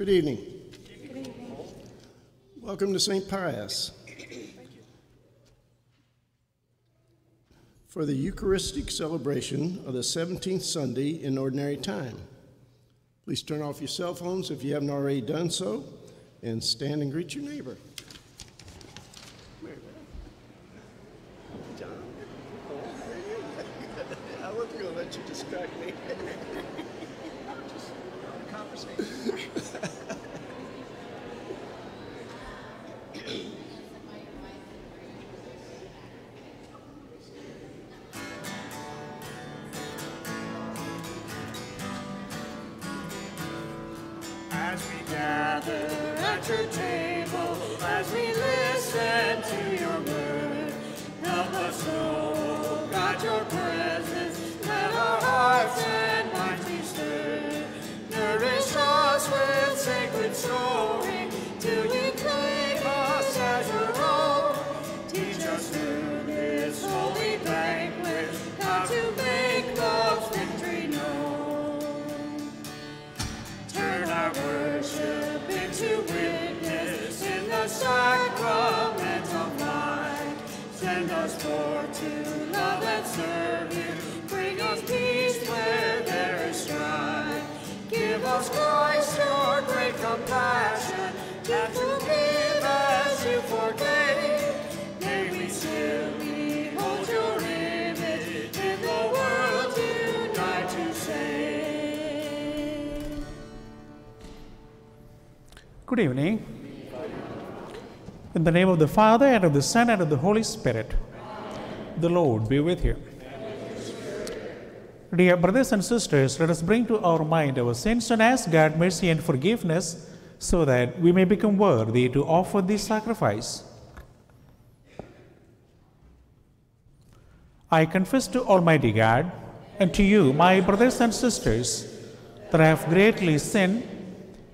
Good evening. Welcome to St. Pius. For the Eucharistic celebration of the 17th Sunday in Ordinary Time. Please turn off your cell phones if you haven't already done so, and stand and greet your neighbor. John? I wasn't going to let you distract me. Good evening. In the name of the Father, and of the Son, and of the Holy Spirit, the Lord be with you. Dear brothers and sisters, let us bring to our mind our sins and ask God mercy and forgiveness so that we may become worthy to offer this sacrifice. I confess to Almighty God and to you, my brothers and sisters, that I have greatly sinned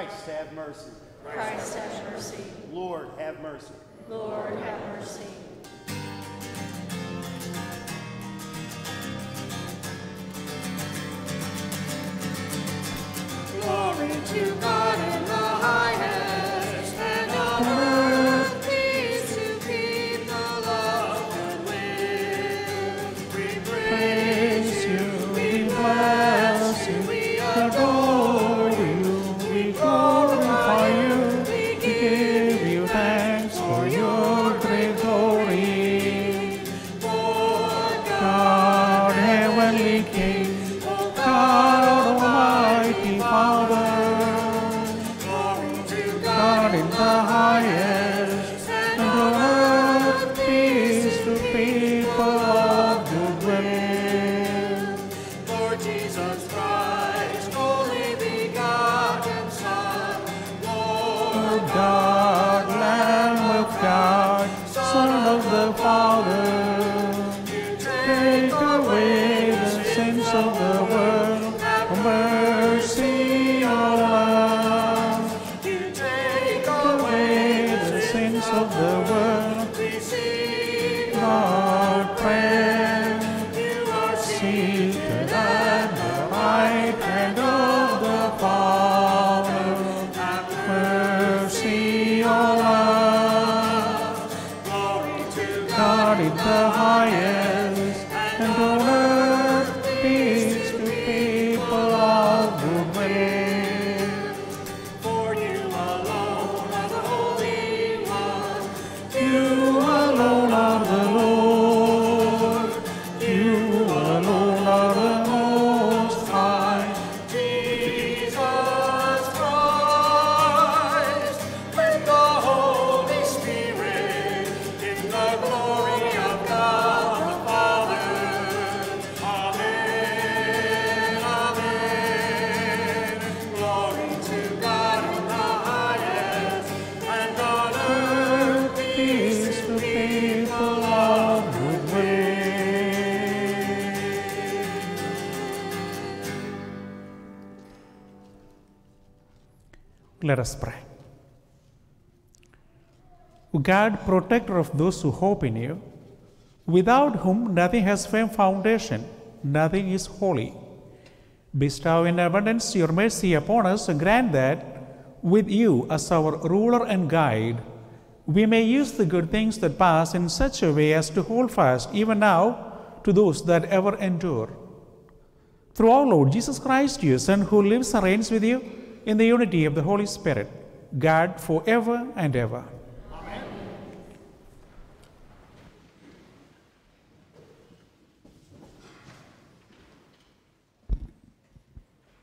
Christ, have mercy. Christ have mercy. Lord, have mercy. Lord have mercy. Glory to God in the highest, of the world, Let us pray. God, protector of those who hope in you, without whom nothing has firm foundation, nothing is holy. Bestow in abundance your mercy upon us and grant that, with you as our ruler and guide, we may use the good things that pass in such a way as to hold fast even now to those that ever endure. Through our Lord Jesus Christ, your Son, who lives and reigns with you in the unity of the Holy Spirit, God forever and ever. Amen.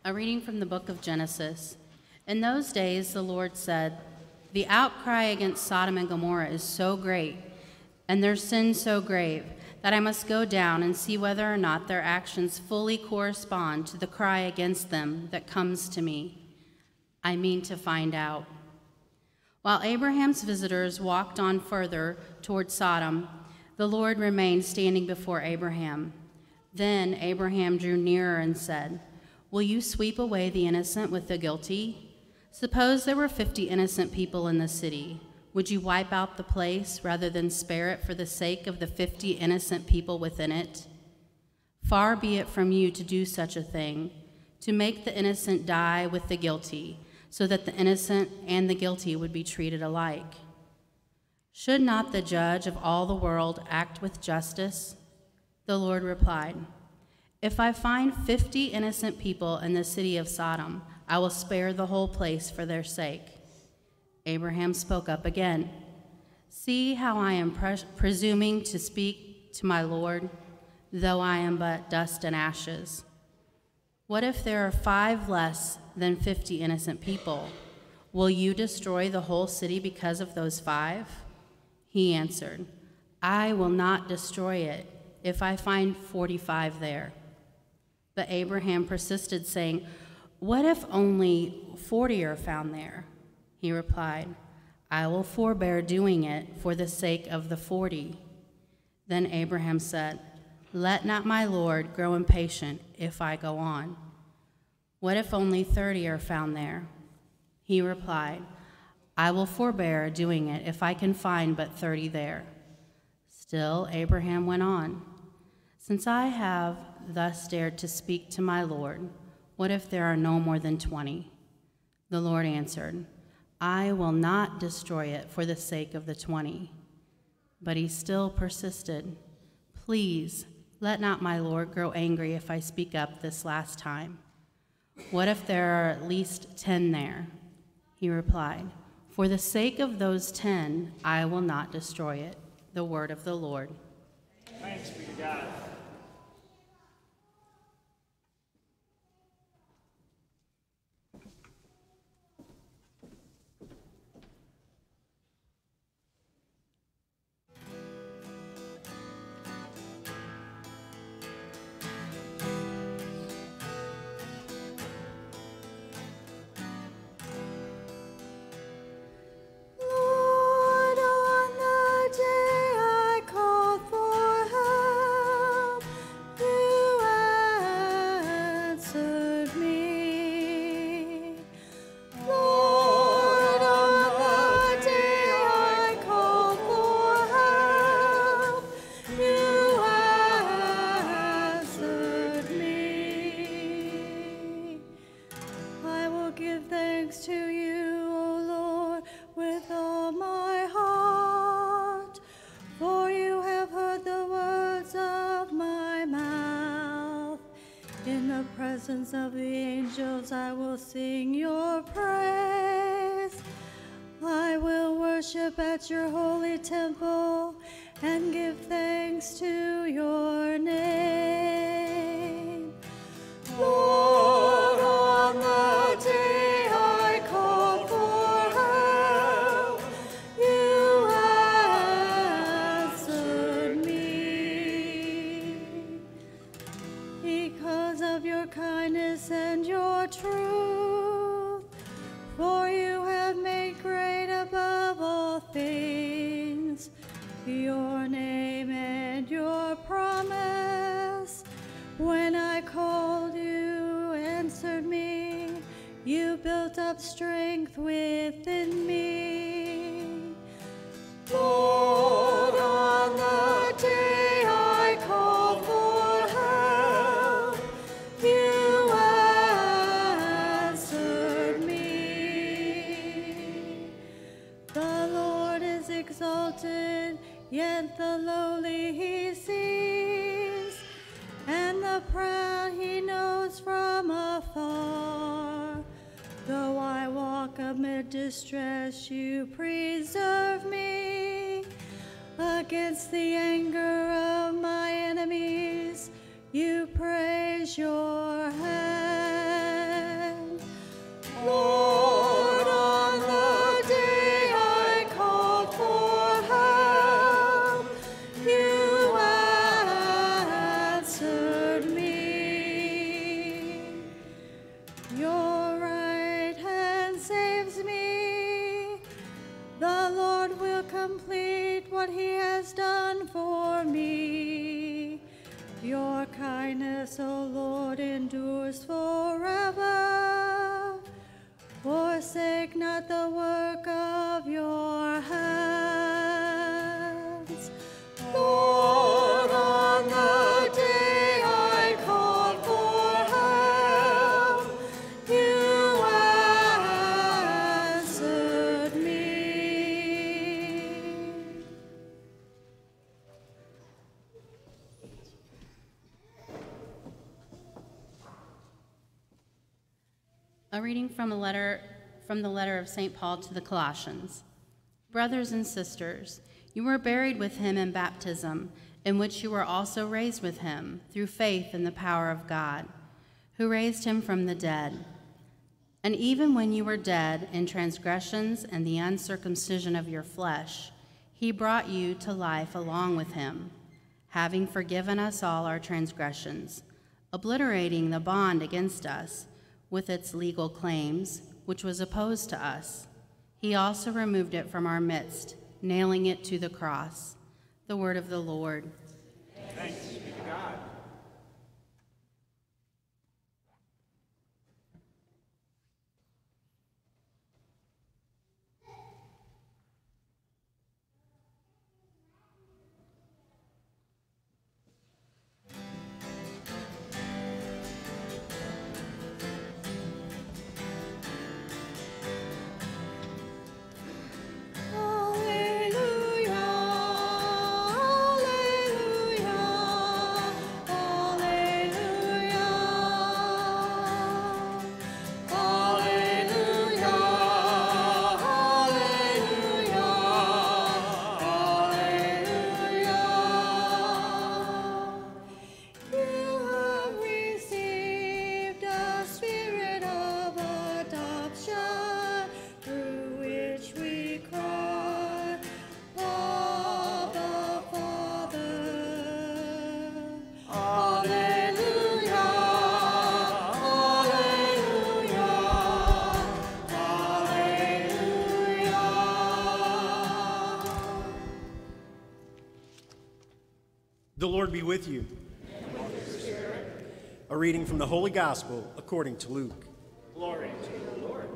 A reading from the book of Genesis. In those days, the Lord said, The outcry against Sodom and Gomorrah is so great, and their sin so grave, that I must go down and see whether or not their actions fully correspond to the cry against them that comes to me. I mean to find out. While Abraham's visitors walked on further toward Sodom, the Lord remained standing before Abraham. Then Abraham drew nearer and said, Will you sweep away the innocent with the guilty? Suppose there were fifty innocent people in the city. Would you wipe out the place rather than spare it for the sake of the fifty innocent people within it? Far be it from you to do such a thing, to make the innocent die with the guilty, so that the innocent and the guilty would be treated alike. Should not the judge of all the world act with justice? The Lord replied, If I find fifty innocent people in the city of Sodom, I will spare the whole place for their sake. Abraham spoke up again. See how I am pres- presuming to speak to my Lord, though I am but dust and ashes. What if there are five less than fifty innocent people? Will you destroy the whole city because of those five? He answered, I will not destroy it if I find 45 there. But Abraham persisted, saying, What if only 40 are found there? He replied, I will forbear doing it for the sake of the 40. Then Abraham said, Let not my Lord grow impatient if I go on. What if only 30 are found there? He replied, I will forbear doing it if I can find but 30 there. Still, Abraham went on. Since I have thus dared to speak to my Lord, what if there are no more than 20? The Lord answered, I will not destroy it for the sake of the 20. But he still persisted, Please, let not my Lord grow angry if I speak up this last time. What if there are at least 10 there? He replied, For the sake of those 10, I will not destroy it. The word of the Lord. Thanks be to God. Worship at your holy temple and give thanks to your name. Lord, up strength within me. Walk amid distress, you preserve me against the anger of my enemies. You praise your kindness, O Lord, endures forever. Forsake not the work of your from a letter from the letter of St. Paul to the Colossians. Brothers and sisters, you were buried with him in baptism, in which you were also raised with him through faith in the power of God, who raised him from the dead. And even when you were dead in transgressions and the uncircumcision of your flesh, he brought you to life along with him, having forgiven us all our transgressions, obliterating the bond against us with its legal claims, which was opposed to us. He also removed it from our midst, nailing it to the cross. The word of the Lord. Alleluia, be with you. A reading from the Holy Gospel according to Luke. Glory to you, Lord.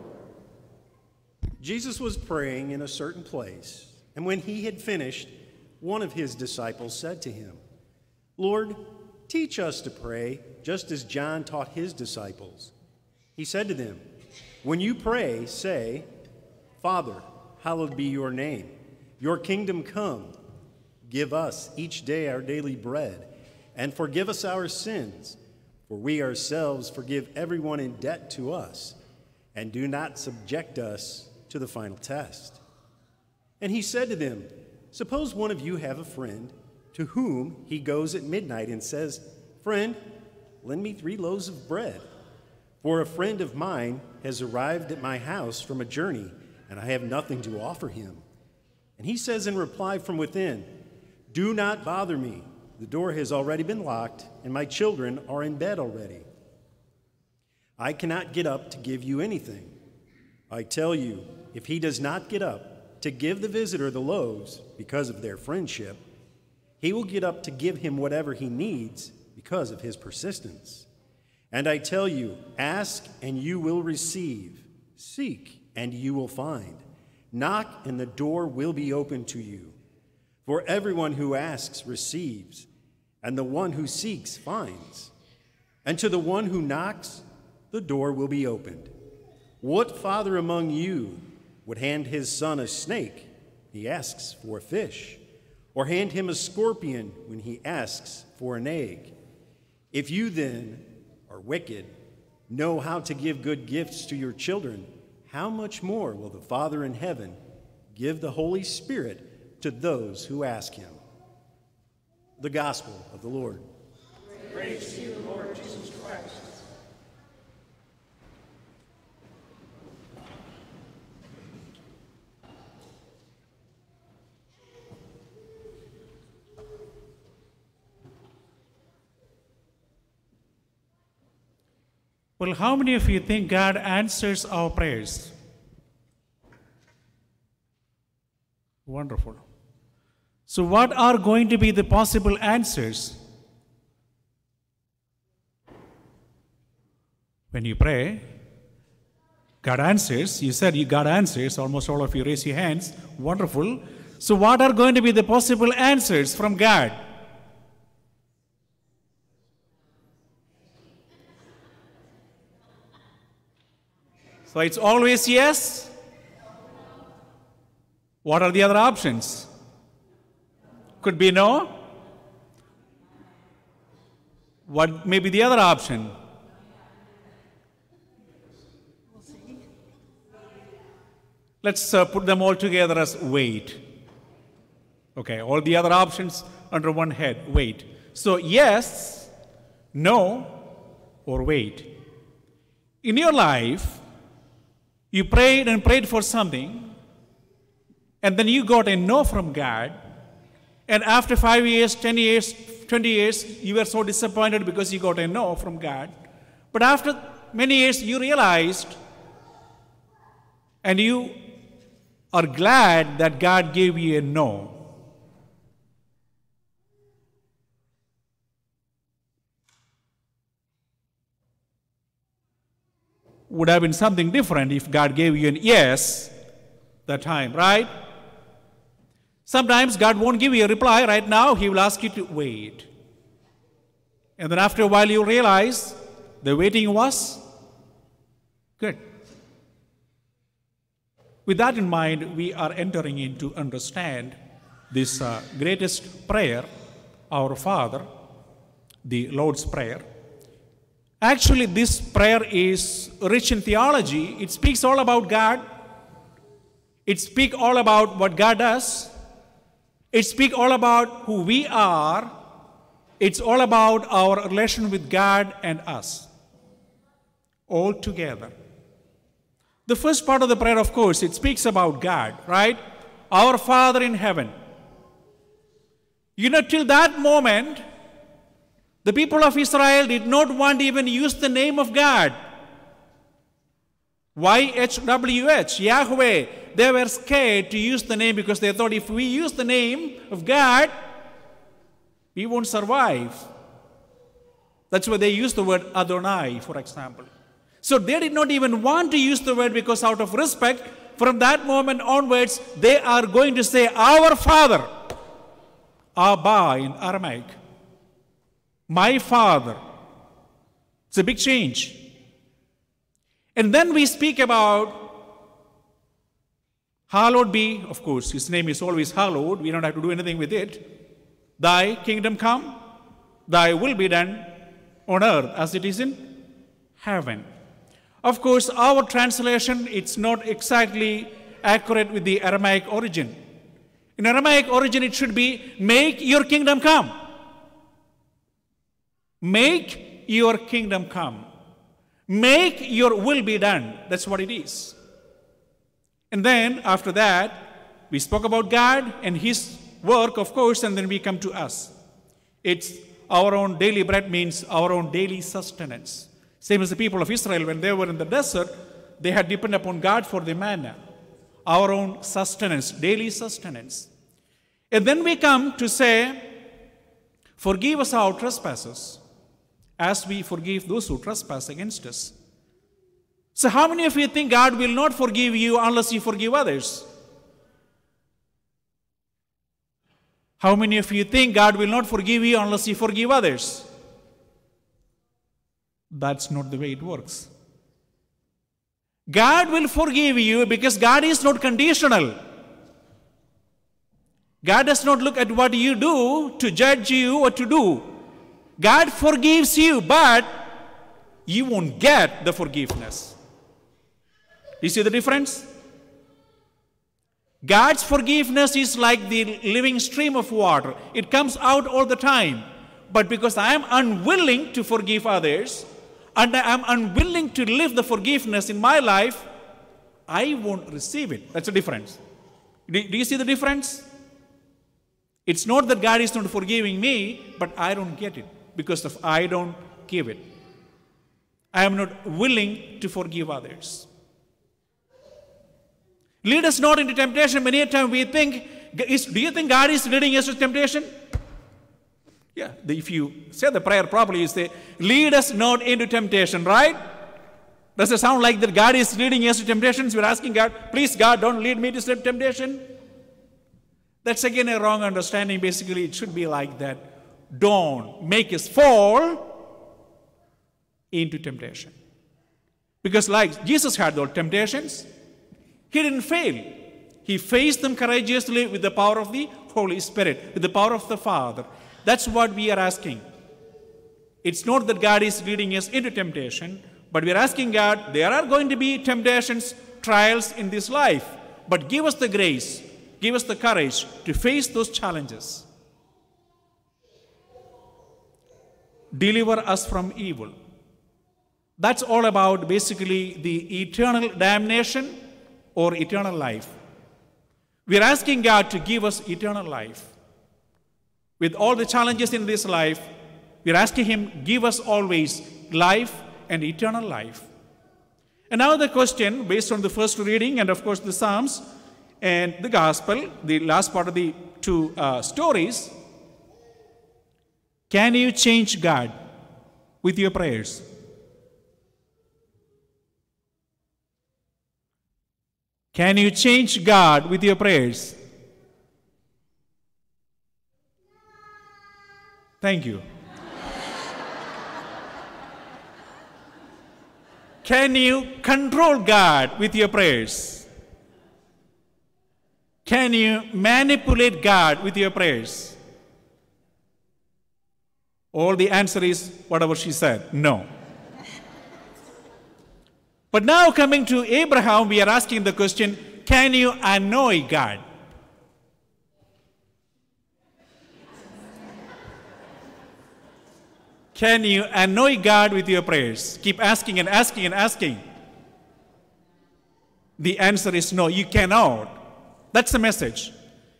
Jesus was praying in a certain place, and when he had finished, one of his disciples said to him, Lord, teach us to pray, just as John taught his disciples. He said to them, When you pray, say, Father, hallowed be your name. Your kingdom come. Give us each day our daily bread, and forgive us our sins, for we ourselves forgive everyone in debt to us, and do not subject us to the final test. And he said to them, Suppose one of you have a friend to whom he goes at midnight and says, Friend, lend me three loaves of bread. For a friend of mine has arrived at my house from a journey, and I have nothing to offer him. And he says in reply from within, Do not bother me. The door has already been locked, and my children are in bed already. I cannot get up to give you anything. I tell you, if he does not get up to give the visitor the loaves because of their friendship, he will get up to give him whatever he needs because of his persistence. And I tell you, ask and you will receive, Seek, and you will find. Knock, and the door will be opened to you. For everyone who asks receives, and the one who seeks finds. And to the one who knocks, the door will be opened. What father among you would hand his son a snake? He asks for a fish. Or hand him a scorpion when he asks for an egg? If you then are wicked, know how to give good gifts to your children, how much more will the Father in heaven give the Holy Spirit to those who ask him? The Gospel of the Lord. Praise to you, Lord Jesus Christ. Well, how many of you think God answers our prayers? Wonderful. So, what are going to be the possible answers? When you pray, God answers. You said you God answers. Almost all of you raise your hands. Wonderful. So, what are going to be the possible answers from God? So it's always yes. What are the other options? Could be no. What may be the other option? Let's uh, put them all together as wait. Okay, all the other options under one head. Wait. So, yes, no, or wait. In your life, you prayed and prayed for something, and then you got a no from God, and after five years, 10 years, 20 years, you were so disappointed because you got a no from God. But after many years, you realized, and you are glad that God gave you a no. Would have been something different if God gave you an yes that time, right? Sometimes God won't give you a reply right now, He will ask you to wait. And then after a while, you realize the waiting was good. With that in mind, we are entering into understand this uh, greatest prayer, our Father, the Lord's Prayer. Actually, this prayer is rich in theology. It speaks all about God. It speaks all about what God does. It speaks all about who we are. It's all about our relation with God and us. All together. The first part of the prayer, of course, it speaks about God, right? Our Father in heaven. You know, till that moment, the people of Israel did not want to even use the name of God. YHWH, Yahweh. They were scared to use the name because they thought if we use the name of God, we won't survive. That's why they used the word Adonai, for example. So they did not even want to use the word because, out of respect, from that moment onwards, they are going to say, Our Father, Abba in Aramaic. My Father. It's a big change. And then we speak about hallowed be, of course, his name is always hallowed. We don't have to do anything with it. Thy kingdom come, thy will be done on earth as it is in heaven. Of course, our translation it's not exactly accurate with the Aramaic origin. In Aramaic origin, it should be make your kingdom come. Make your kingdom come. Make your will be done. That's what it is. And then after that, we spoke about God and His work, of course, and then we come to us. It's our own daily bread means our own daily sustenance. Same as the people of Israel, when they were in the desert, they had depended upon God for the manna. Our own sustenance, daily sustenance. And then we come to say, Forgive us our trespasses as we forgive those who trespass against us. So, how many of you think God will not forgive you unless you forgive others? How many of you think God will not forgive you unless you forgive others? That's not the way it works. God will forgive you because God is not conditional. God does not look at what you do to judge you or to do. God forgives you, but you won't get the forgiveness. You see the difference? God's forgiveness is like the living stream of water, it comes out all the time. But because I am unwilling to forgive others, and I am unwilling to live the forgiveness in my life, I won't receive it. That's the difference. Do, do you see the difference? It's not that God is not forgiving me, but I don't get it because of I don't give it. I am not willing to forgive others. Lead us not into temptation. Many a time we think, is, do you think God is leading us to temptation? Yeah, if you say the prayer properly, you say, lead us not into temptation, right? Does it sound like that God is leading us to temptations? We're asking God, please, God, don't lead me to temptation. That's again a wrong understanding. Basically, it should be like that. Don't make us fall into temptation. Because, like Jesus had those temptations, he didn't fail. He faced them courageously with the power of the Holy Spirit, with the power of the Father. That's what we are asking. It's not that God is leading us into temptation, but we are asking God, there are going to be temptations, trials in this life, but give us the grace, give us the courage to face those challenges. Deliver us from evil. That's all about basically the eternal damnation or eternal life. We are asking God to give us eternal life. With all the challenges in this life, we are asking Him, give us always life and eternal life. And now the question, based on the first reading and of course the Psalms and the Gospel, the last part of the two uh, stories, can you change God with your prayers? Can you change God with your prayers? Thank you. Can you control God with your prayers? Can you manipulate God with your prayers? All the answer is whatever she said no. But now, coming to Abraham, we are asking the question can you annoy God? Can you annoy God with your prayers? Keep asking and asking and asking. The answer is no, you cannot. That's the message.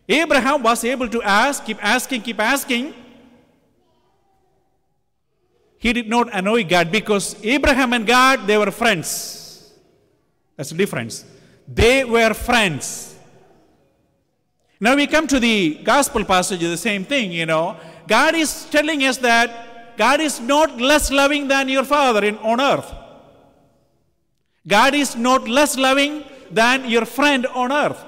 Abraham was able to ask, keep asking, keep asking. He did not annoy God because Abraham and God, they were friends. That's the difference. They were friends. Now we come to the gospel passage, the same thing, you know. God is telling us that God is not less loving than your father in, on earth. God is not less loving than your friend on earth.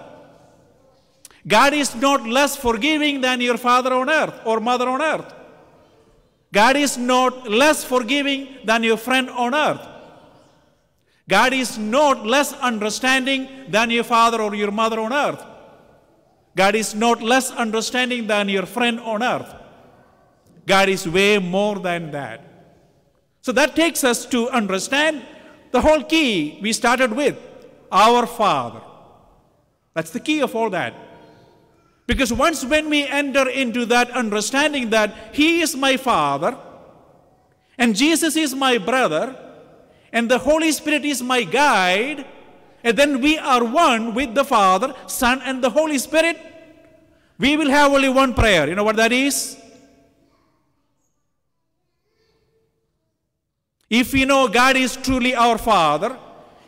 God is not less forgiving than your father on earth or mother on earth. God is not less forgiving than your friend on earth. God is not less understanding than your father or your mother on earth. God is not less understanding than your friend on earth. God is way more than that. So that takes us to understand the whole key we started with our Father. That's the key of all that. Because once when we enter into that understanding that He is my Father, and Jesus is my brother, and the Holy Spirit is my guide, and then we are one with the Father, Son, and the Holy Spirit, we will have only one prayer. You know what that is? If we know God is truly our Father,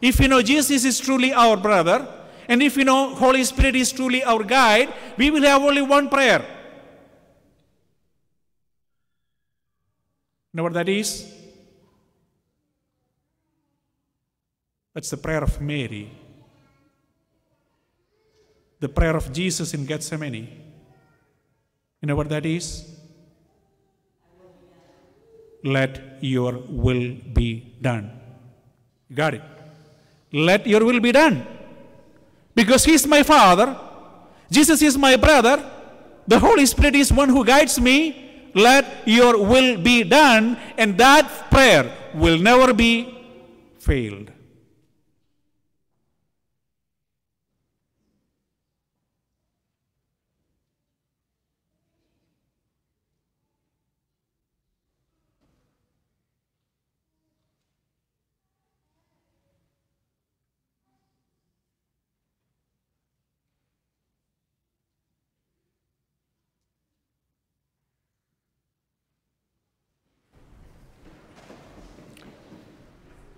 if we know Jesus is truly our brother, and if we know Holy Spirit is truly our guide, we will have only one prayer. You Know what that is? That's the prayer of Mary. The prayer of Jesus in Gethsemane. You know what that is? Let your will be done. You got it? Let your will be done. Because He's my Father, Jesus is my brother, the Holy Spirit is one who guides me. Let your will be done, and that prayer will never be failed.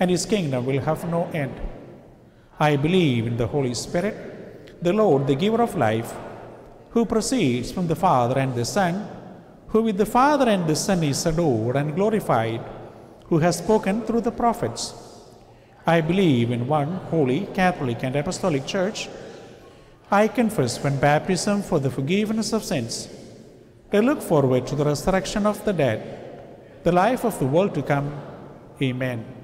and his kingdom will have no end. I believe in the Holy Spirit, the Lord, the giver of life, who proceeds from the Father and the Son, who with the Father and the Son is adored and glorified, who has spoken through the prophets. I believe in one holy, Catholic, and Apostolic Church. I confess when baptism for the forgiveness of sins. I look forward to the resurrection of the dead, the life of the world to come. Amen.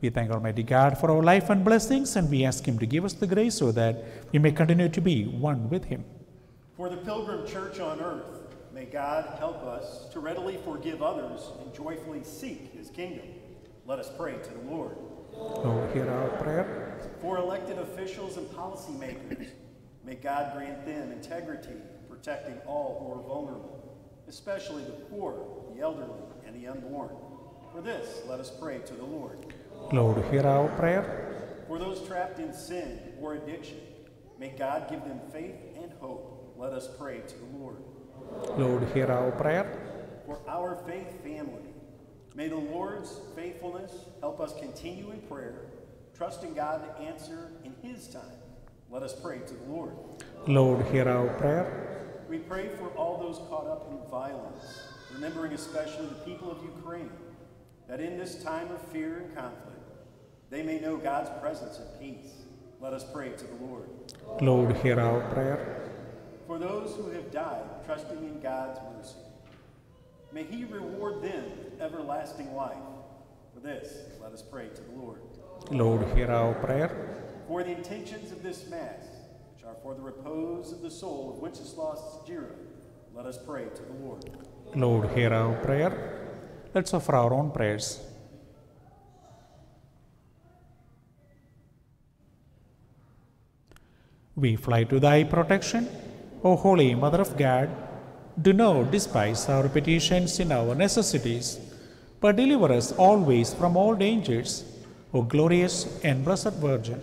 We thank Almighty God for our life and blessings, and we ask Him to give us the grace so that we may continue to be one with Him. For the pilgrim church on earth, may God help us to readily forgive others and joyfully seek his kingdom. Let us pray to the Lord. Lord, hear our prayer. For elected officials and policymakers, may God grant them integrity, protecting all who are vulnerable, especially the poor, the elderly, and the unborn. For this, let us pray to the Lord. Lord, hear our prayer. For those trapped in sin or addiction, may God give them faith and hope. Let us pray to the Lord. Lord, hear our prayer. For our faith family, may the Lord's faithfulness help us continue in prayer, trusting God to answer in His time. Let us pray to the Lord. Lord, hear our prayer. We pray for all those caught up in violence, remembering especially the people of Ukraine, that in this time of fear and conflict, they may know God's presence and peace. Let us pray to the Lord. Lord, hear our prayer. For those who have died trusting in God's mercy, may He reward them with everlasting life. For this, let us pray to the Lord. Lord, hear our prayer. For the intentions of this Mass, which are for the repose of the soul of Wenceslaus Jira, let us pray to the Lord. Lord, hear our prayer. Let's offer our own prayers. We fly to thy protection, O Holy Mother of God. Do not despise our petitions in our necessities, but deliver us always from all dangers, O glorious and blessed Virgin.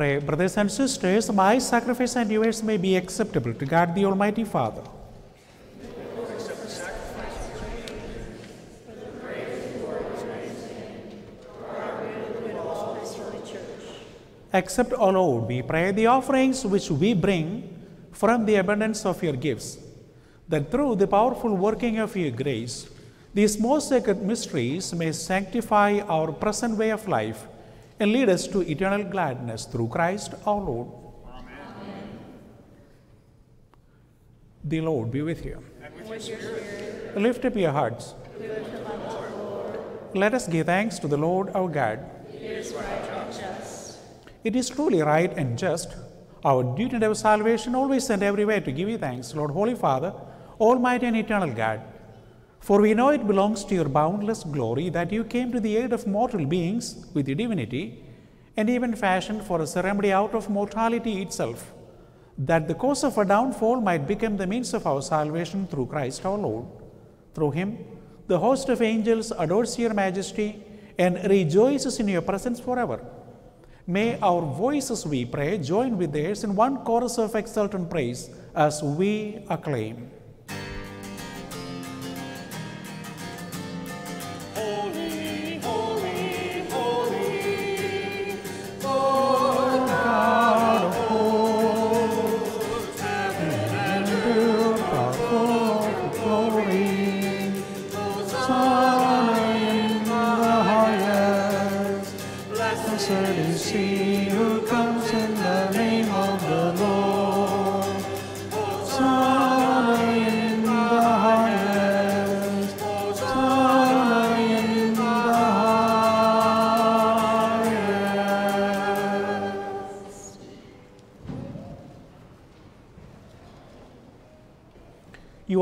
Pray, brothers and sisters, my sacrifice and yours may be acceptable to God the Almighty Father. Accept, O Lord, we pray, the offerings which we bring from the abundance of your gifts, that through the powerful working of your grace, these most sacred mysteries may sanctify our present way of life and lead us to eternal gladness through Christ our Lord. Amen. The Lord be with you. With your spirit. Lift up your hearts. Let us give thanks to the Lord our God. It is right. It is truly right and just, our duty and our salvation, always and everywhere to give you thanks, Lord, Holy Father, Almighty and eternal God. For we know it belongs to your boundless glory that you came to the aid of mortal beings with your divinity, and even fashioned for a remedy out of mortality itself, that the cause of our downfall might become the means of our salvation through Christ our Lord. Through him, the host of angels adores your majesty and rejoices in your presence forever. May our voices, we pray, join with theirs in one chorus of exultant praise as we acclaim.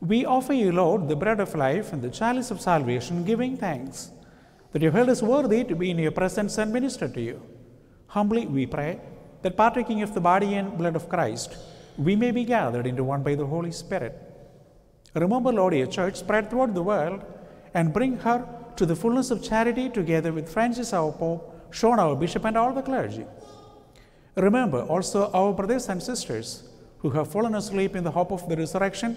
we offer you, Lord, the bread of life and the chalice of salvation, giving thanks that you held us worthy to be in your presence and minister to you. Humbly we pray that partaking of the body and blood of Christ, we may be gathered into one by the Holy Spirit. Remember, Lord, your church spread throughout the world and bring her to the fullness of charity together with Francis our Pope, Shawn our Bishop, and all the clergy. Remember also our brothers and sisters who have fallen asleep in the hope of the resurrection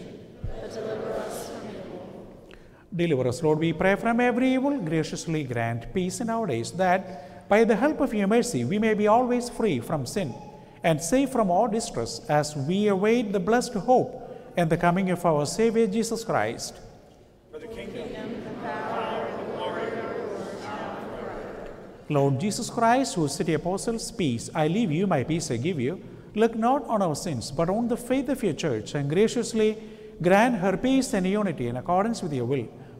Deliver us, Lord, we pray from every evil. Graciously grant peace in our days, that by the help of your mercy we may be always free from sin and safe from all distress as we await the blessed hope and the coming of our Savior Jesus Christ. Lord Jesus Christ, who said to the apostles, Peace I leave you, my peace I give you, look not on our sins, but on the faith of your church, and graciously grant her peace and unity in accordance with your will,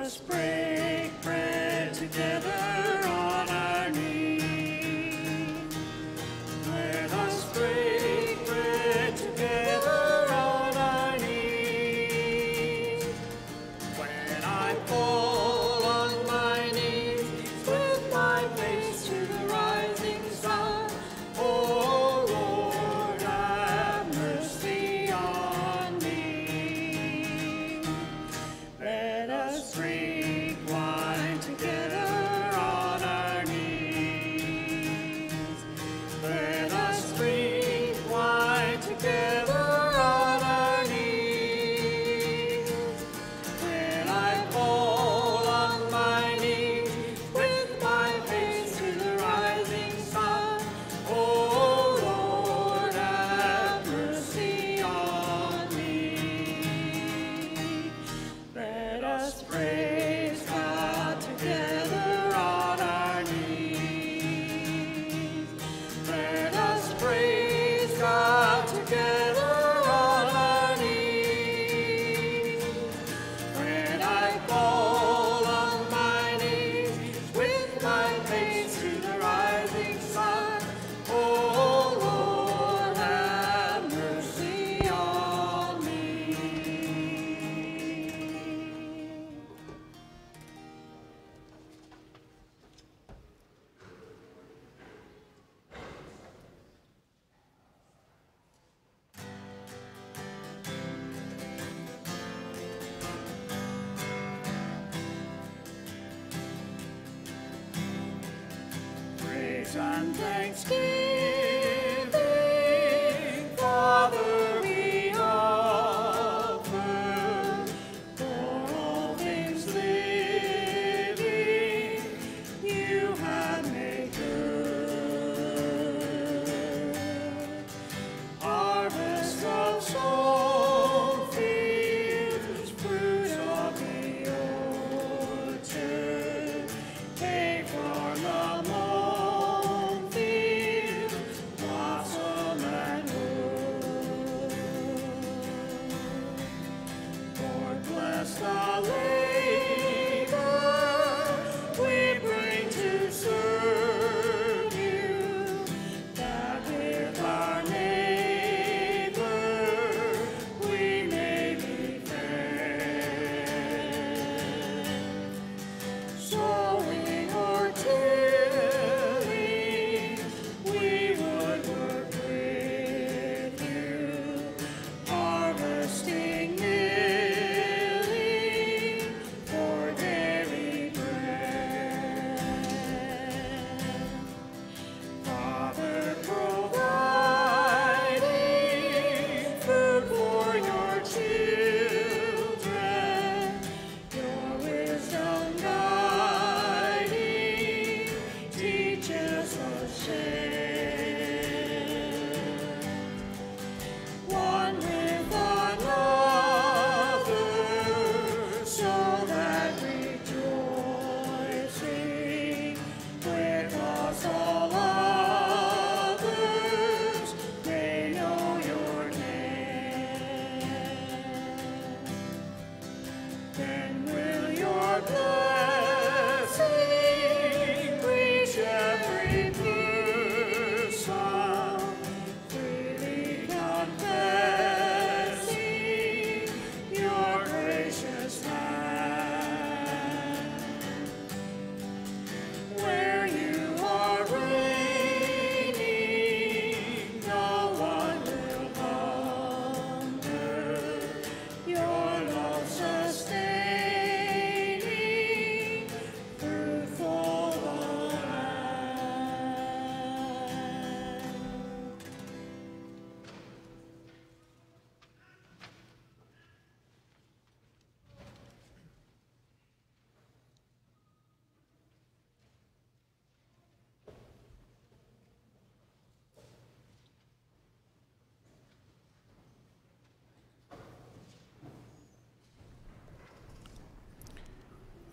Us break bread together and thanksgiving.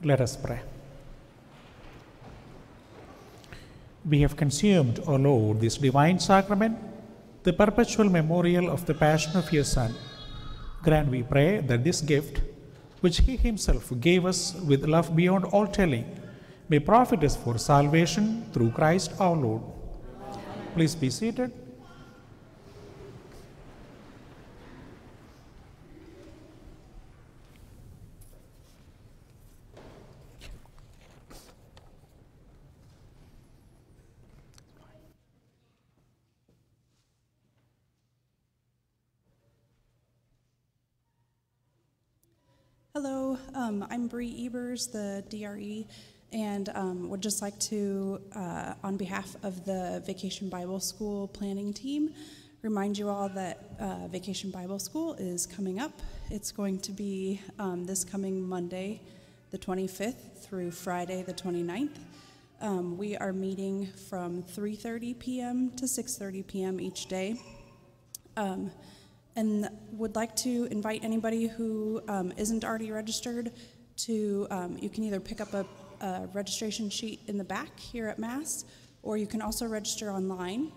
Let us pray. We have consumed, O Lord, this divine sacrament, the perpetual memorial of the passion of your Son. Grant, we pray, that this gift, which He Himself gave us with love beyond all telling, may profit us for salvation through Christ our Lord. Please be seated. Hello, um, I'm The DRE, and um, would just like to, uh, on behalf of the Vacation Bible School planning team, remind you all that uh, Vacation Bible School is coming up. It's going to be um, this coming Monday, the 25th, through Friday, the 29th. Um, we are meeting from 3:30 p.m. to 6:30 p.m. each day. Um, and would like to invite anybody who um, not already registered to, um, you can either pick up a, a registration sheet in the back here at Mass, or you can also register online.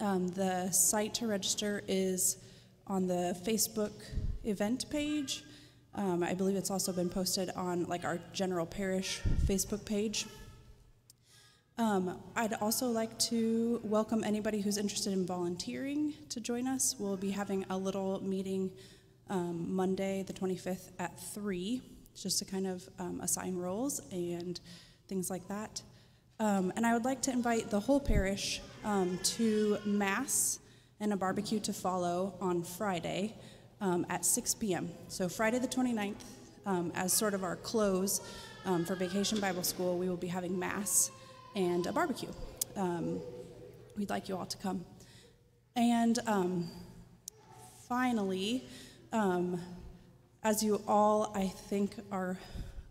Um, the site to register is on the Facebook event page. Um, I believe it's also been posted on like our general parish Facebook page. Um, I'd also like to welcome anybody who's interested in volunteering to join us. We'll be having a little meeting um, Monday, the 25th at 3, just to kind of um, assign roles and things like that. Um, and I would like to invite the whole parish um, to Mass and a barbecue to follow on Friday um, at 6 p.m. So, Friday the 29th, um, as sort of our close um, for Vacation Bible School, we will be having Mass and a barbecue. we'd like you all to come. And finally, as you all, I think, are,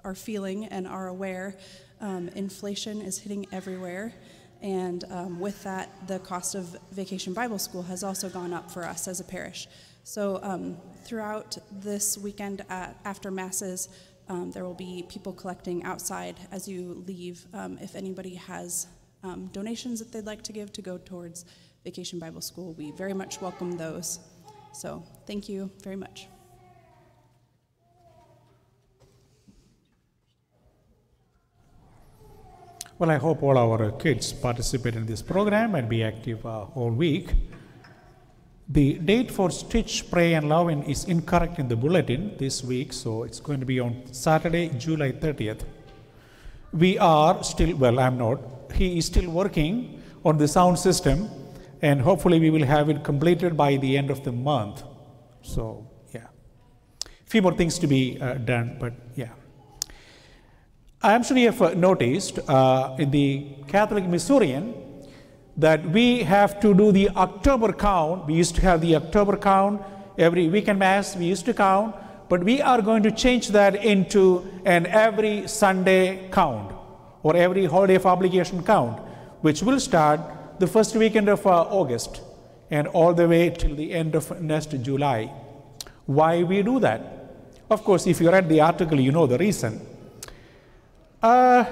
are feeling and are aware, um, inflation is hitting everywhere. And um, with that, the cost of Vacation Bible School has also gone up for us as a parish. So um, throughout this weekend at, after Masses, um, there will be people collecting outside as you leave. Um, if anybody has um, donations that they'd like to give to go towards Vacation Bible School, we very much welcome those. So thank you very much. Well, I hope all our kids participate in this program and be active uh, all week. The date for Stitch, Pray, and Love is incorrect in the bulletin this week, so it's going to be on Saturday, July 30th. We are still, well, I'm not, he is still working on the sound system, and hopefully we will have it completed by the end of the month. So, yeah. A few more things to be uh, done, but yeah. I am sure you have noticed uh, in the Catholic Missourian that we have to do the October count. We used to have the October count every weekend mass, we used to count, but we are going to change that into an every Sunday count or every holiday of obligation count, which will start the first weekend of uh, August and all the way till the end of next July. Why we do that? Of course, if you read the article, you know the reason. Uh,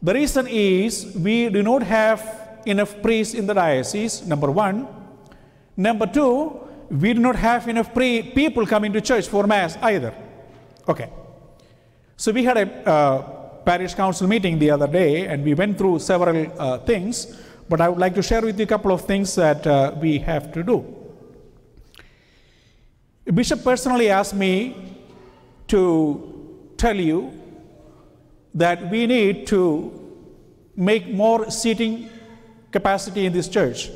the reason is we do not have enough priests in the diocese, number one. Number two, we do not have enough pre- people coming to church for Mass either. Okay. So we had a uh, parish council meeting the other day and we went through several uh, things, but I would like to share with you a couple of things that uh, we have to do. Bishop personally asked me to tell you that we need to make more seating capacity in this church.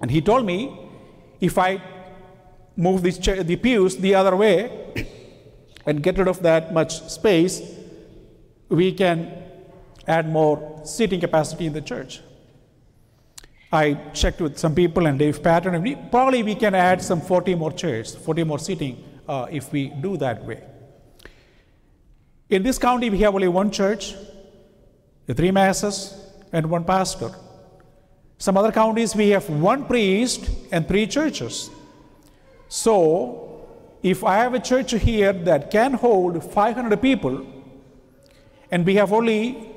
And he told me if I move this the pews the other way and get rid of that much space, we can add more seating capacity in the church. I checked with some people and Dave Patton, probably we can add some 40 more chairs, 40 more seating uh, if we do that way. In this county, we have only one church, three masses, and one pastor. Some other counties, we have one priest and three churches. So, if I have a church here that can hold 500 people, and we have only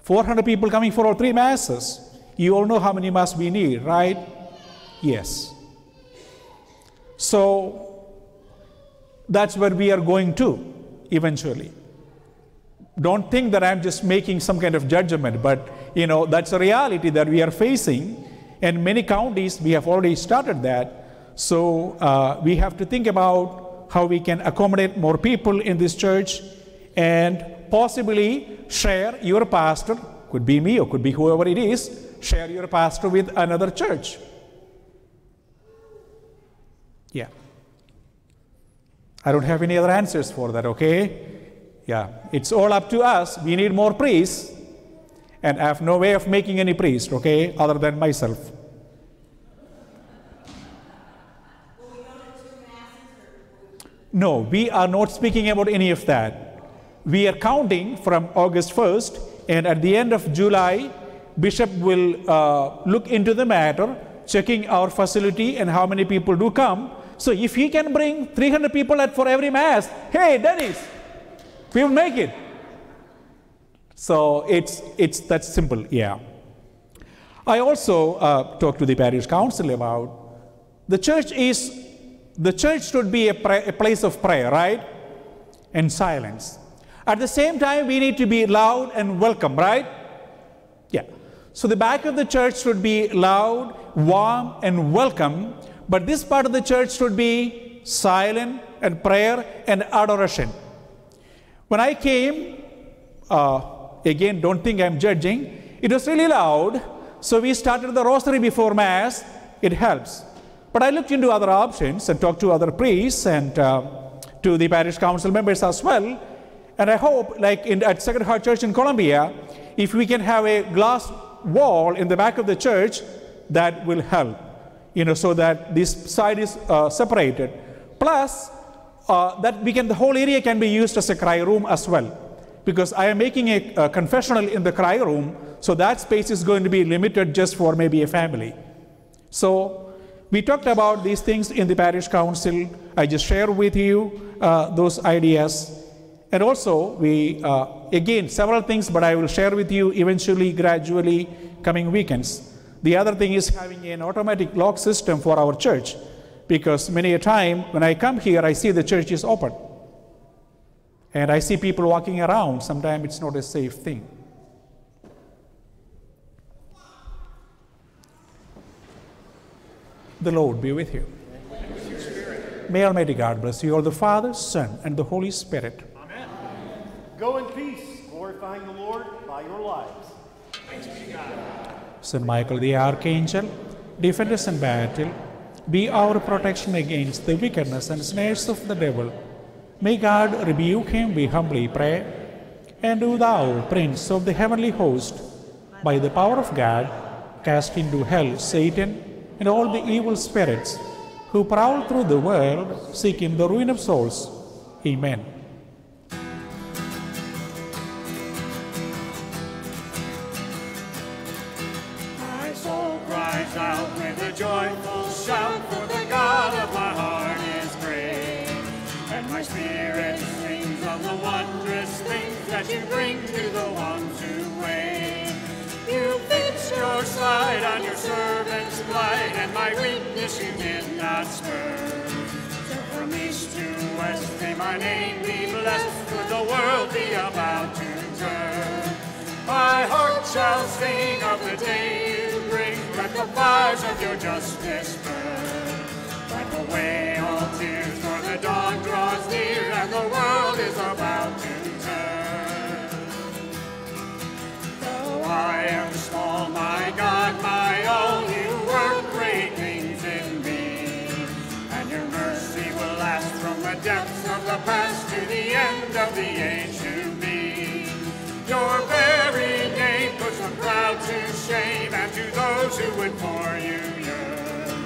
400 people coming for all three masses, you all know how many masses we need, right? Yes. So, that's where we are going to eventually. Don't think that I'm just making some kind of judgment, but you know, that's a reality that we are facing. And many counties, we have already started that. So uh, we have to think about how we can accommodate more people in this church and possibly share your pastor, could be me or could be whoever it is, share your pastor with another church. Yeah. I don't have any other answers for that, okay? Yeah, it's all up to us. We need more priests, and I have no way of making any priest, okay, other than myself. No, we are not speaking about any of that. We are counting from August 1st, and at the end of July, Bishop will uh, look into the matter, checking our facility and how many people do come. So if he can bring 300 people at, for every mass, hey, Dennis, we will make it. So it's, it's that simple, yeah. I also uh, talked to the parish council about the church is, the church should be a, a place of prayer, right? And silence. At the same time, we need to be loud and welcome, right? Yeah. So the back of the church should be loud, warm, and welcome, but this part of the church should be silent and prayer and adoration. When I came, uh, again, don't think I'm judging, it was really loud, so we started the rosary before Mass. It helps. But I looked into other options and talked to other priests and uh, to the parish council members as well. And I hope, like in, at Sacred Heart Church in Columbia, If we can have a glass wall in the back of the church, that will help, you know, so that this side is uh, separated. Plus, uh, that we can, the whole area can be used as a cry room as well. Because I am making a, a confessional in the cry room, so that space is going to be limited just for maybe a family. So we talked about these things in the parish council. I just share with you uh, those ideas. And also, we, uh, again, several things, but I will share with you eventually, gradually, coming weekends. The other thing is having an automatic lock system for our church, because many a time when I come here, I see the church is open. And I see people walking around. Sometimes it's not a safe thing. The Lord be with you. May Almighty God bless you all, the Father, Son, and the Holy Spirit. Amen. Go in peace, glorifying the Lord by your lives. Thanks be to God. St. Michael the Archangel, defend us in battle. Be our protection against the wickedness and snares of the devil. May God rebuke him, we humbly pray. And do thou, Prince of the heavenly host, by the power of God, cast into hell Satan and all the evil spirits who prowl through the world seeking the ruin of souls. Amen. And my weakness you did not spurn. From east to west may my name be blessed, for the world be about to turn. My heart shall sing of the day you bring. Let the fires of your justice burn. Wipe away all tears, for the dawn draws near and the world is about to turn. Though I am small, my God, depths of the past to the end of the age to be. Your very name puts the proud to shame, and to those who would for you yearn.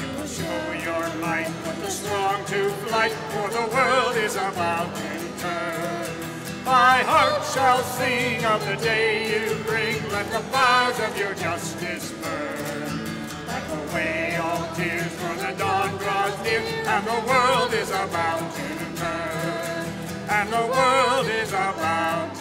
You will show your might, put the strong to flight, for the world is about to turn. My heart shall sing of the day you bring, let the fires of your justice burn. Away all tears, for the dawn draws near, and the world is about to turn. And the world is about